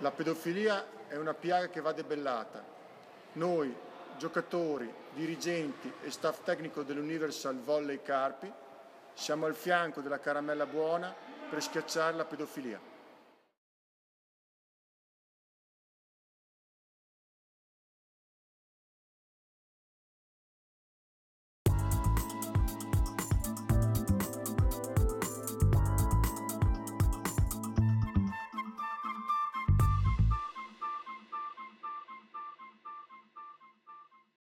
La pedofilia è una piaga che va debellata. Noi, giocatori, dirigenti e staff tecnico dell'Universal Volley Carpi, siamo al fianco della caramella buona per schiacciare la pedofilia.